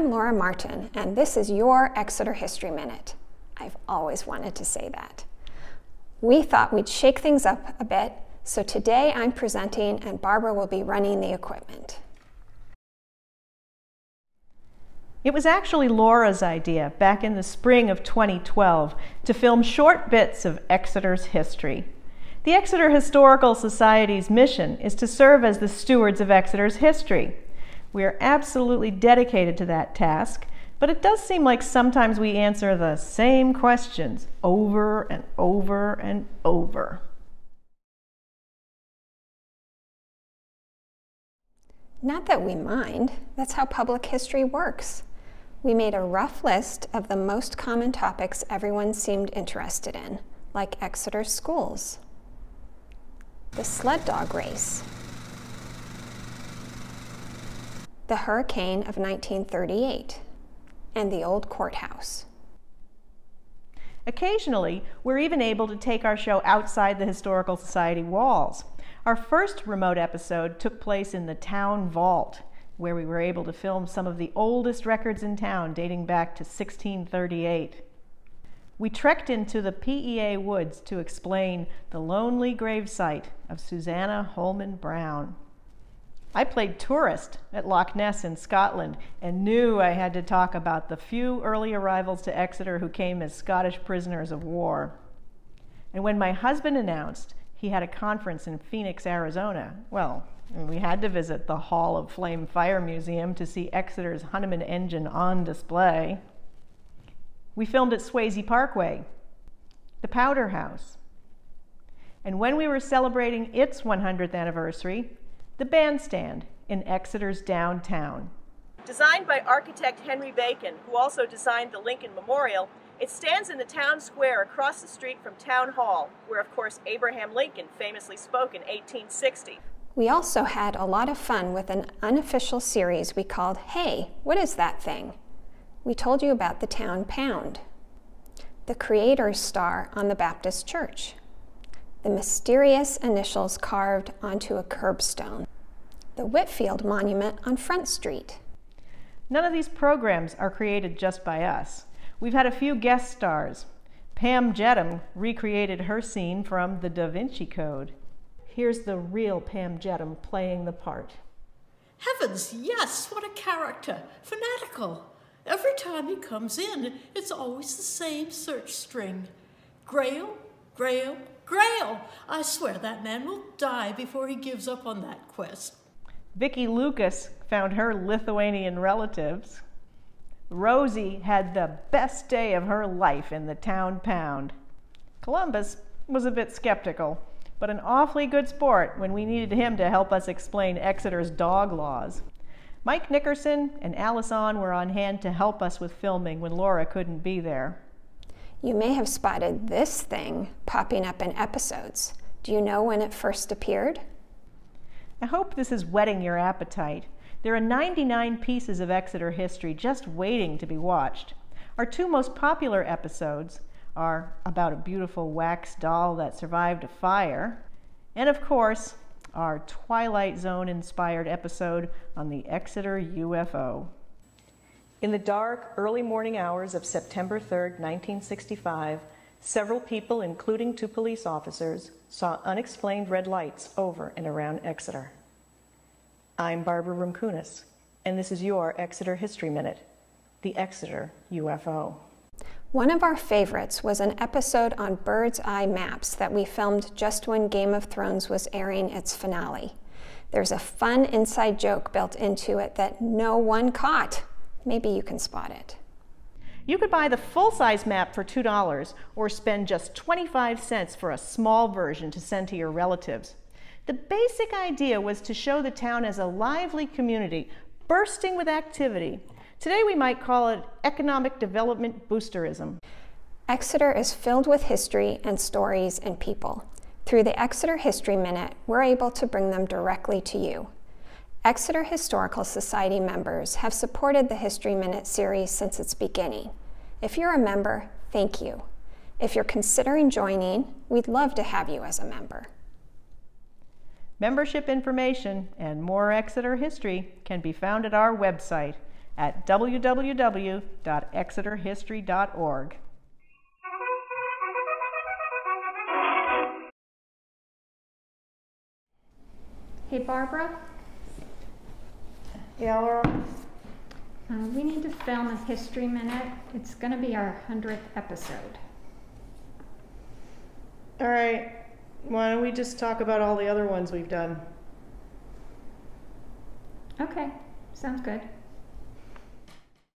I'm Laura Martin, and this is your Exeter History Minute. I've always wanted to say that. We thought we'd shake things up a bit, so today I'm presenting and Barbara will be running the equipment. It was actually Laura's idea back in the spring of 2012 to film short bits of Exeter's history. The Exeter Historical Society's mission is to serve as the stewards of Exeter's history. We are absolutely dedicated to that task, but it does seem like sometimes we answer the same questions over and over and over. Not that we mind, that's how public history works. We made a rough list of the most common topics everyone seemed interested in, like Exeter schools, the sled dog race, the hurricane of 1938, and the old courthouse. Occasionally, we're even able to take our show outside the Historical Society walls. Our first remote episode took place in the town vault where we were able to film some of the oldest records in town dating back to 1638. We trekked into the PEA woods to explain the lonely gravesite of Susanna Holman Brown. I played tourist at Loch Ness in Scotland and knew I had to talk about the few early arrivals to Exeter who came as Scottish prisoners of war. And when my husband announced he had a conference in Phoenix, Arizona, well, we had to visit the Hall of Flame Fire Museum to see Exeter's Hunneman engine on display. We filmed at Swasey Parkway, the Powder House. And when we were celebrating its 100th anniversary, the bandstand in Exeter's downtown. Designed by architect Henry Bacon, who also designed the Lincoln Memorial, it stands in the town square across the street from Town Hall, where, of course, Abraham Lincoln famously spoke in 1860. We also had a lot of fun with an unofficial series we called Hey, What is That Thing? We told you about the town pound, the Creator's Star on the Baptist Church, the mysterious initials carved onto a curbstone, the Whitefield Monument on Front Street. None of these programs are created just by us. We've had a few guest stars. Pam Jedham recreated her scene from the Da Vinci Code. Here's the real Pam Jedham playing the part. Heavens, yes, what a character. Fanatical. Every time he comes in, it's always the same search string. Grail, Grail, Grail. I swear that man will die before he gives up on that quest. Vicki Lucas found her Lithuanian relatives. Rosie had the best day of her life in the town pound. Columbus was a bit skeptical but an awfully good sport when we needed him to help us explain Exeter's dog laws. Mike Nickerson and Alice On were on hand to help us with filming when Laura couldn't be there. You may have spotted this thing popping up in episodes. Do you know when it first appeared? I hope this is whetting your appetite. There are 99 pieces of Exeter history just waiting to be watched. Our two most popular episodes, are about a beautiful wax doll that survived a fire, and of course, our Twilight Zone inspired episode on the Exeter UFO. In the dark, early morning hours of September 3, 1965, several people, including two police officers, saw unexplained red lights over and around Exeter. I'm Barbara Rimkunas, and this is your Exeter History Minute, the Exeter UFO. One of our favorites was an episode on bird's eye maps that we filmed just when Game of Thrones was airing its finale. There's a fun inside joke built into it that no one caught. Maybe you can spot it. You could buy the full-size map for $2 or spend just 25 cents for a small version to send to your relatives. The basic idea was to show the town as a lively community, bursting with activity, Today we might call it economic development boosterism. Exeter is filled with history and stories and people. Through the Exeter History Minute, we're able to bring them directly to you. Exeter Historical Society members have supported the History Minute series since its beginning. If you're a member, thank you. If you're considering joining, we'd love to have you as a member. Membership information and more Exeter history can be found at our website, at www.exeterhistory.org. Hey, Barbara, Yeah, Laura? Uh, we need to film a history minute. It's going to be our 100th episode. All right. Why don't we just talk about all the other ones we've done? Okay, sounds good.